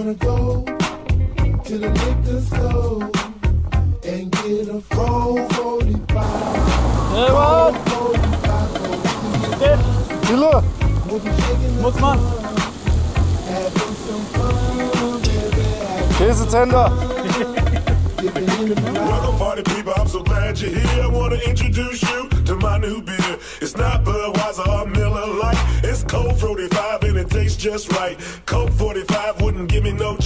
wanna go to the liquor store and get a 445. Evet. 445. Kilo. We'll be shaking the Muss man. having some fun, baby. Käsetender. The crowd. Welcome party people, I'm so glad you're here. I wanna introduce you to my new beer. It's not Budweiser or Miller Lite. It's Colt 45 and it tastes just right. Colt 45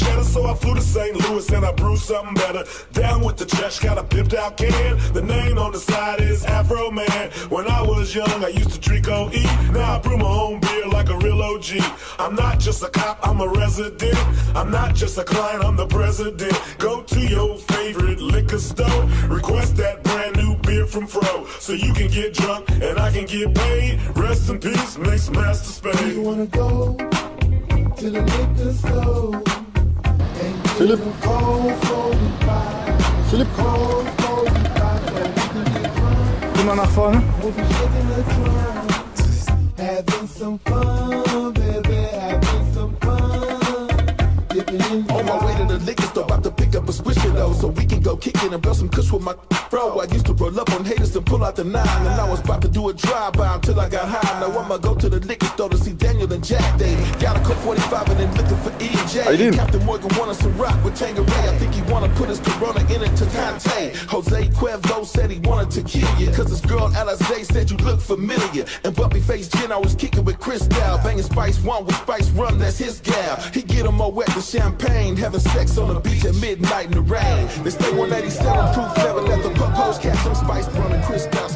cheddar, so I flew to St. Louis and I brewed something better. Down with the trash, got a pimped out can. The name on the side is Afroman. When I was young, I used to drink OE. Now I brew my own beer like a real OG. I'm not just a cop, I'm a resident. I'm not just a client, I'm the president. Go to your favorite liquor store, request that brand new beer from Fro, so you can get drunk and I can get paid. Rest in peace, Mix Master You wanna go to the liquor store Philipp. Philipp. Komm mal nach vorne. On oh, my way to the liquor so we can go kick it and blow some kush with my bro. I used to roll up on haters and pull out the nine, and I was about to do a drive-by until I got high. Now I'ma go to the liquor store to see Daniel and Jack Day. Got a Colt 45 and then looking for E and J. How you doing? Captain Morgan wanted some rock with Tanqueray. I think he wanna put his Corona in it to Conte. Jose Cuervo said he wanted to kill you, cause this girl Alizé said you look familiar. And Bumpy Face Jen, I was kicking with Chris Cristal, banging Spice One with Spice Rum, that's his gal. He get 'em more wet with champagne, having sex on the beach at midnight in the rain. They stay 187 proof, never let the pupos catch them Spice Rum and Cristal.